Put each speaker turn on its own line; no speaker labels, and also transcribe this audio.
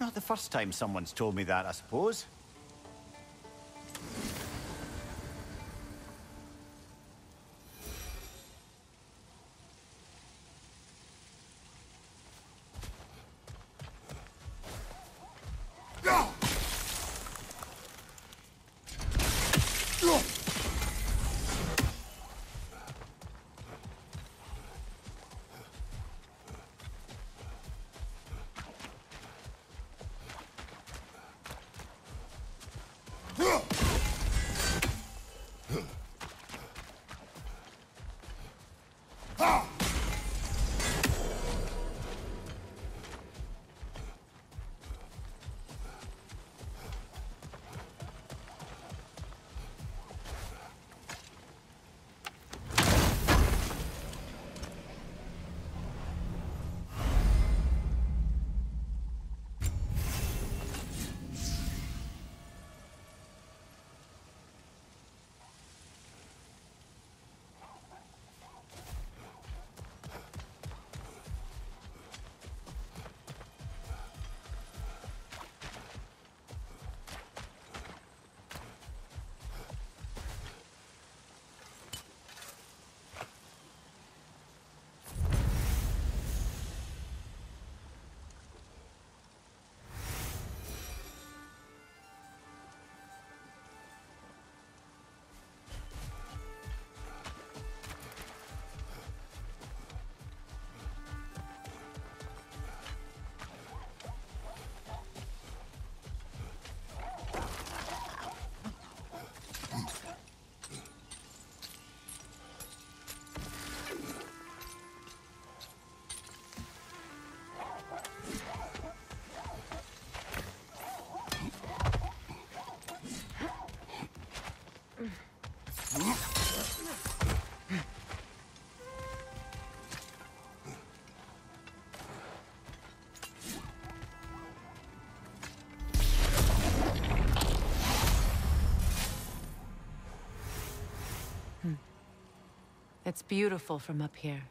not the first time someone's told me that, I suppose. 哈 Hmm.
It's beautiful from up here.